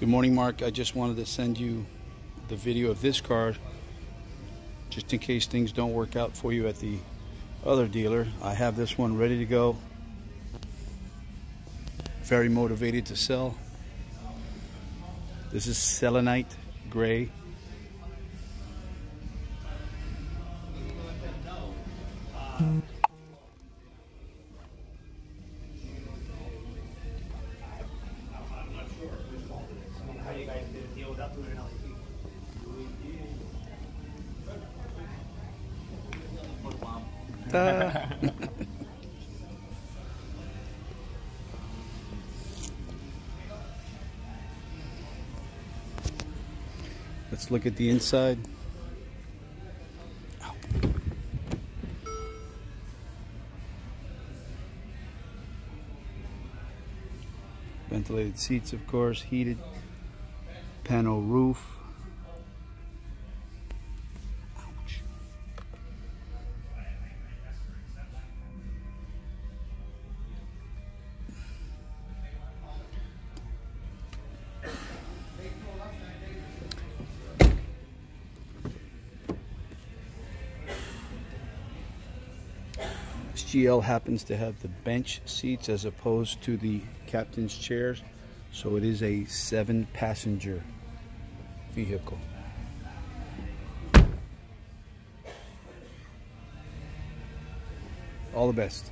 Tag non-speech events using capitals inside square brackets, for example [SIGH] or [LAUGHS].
Good morning, Mark. I just wanted to send you the video of this car just in case things don't work out for you at the other dealer. I have this one ready to go. Very motivated to sell. This is selenite gray. how [LAUGHS] Let's look at the inside. Ventilated seats, of course, heated panel roof. Ouch. Happens to have the bench seats as opposed to the captain's chairs, so it is a seven passenger vehicle. All the best.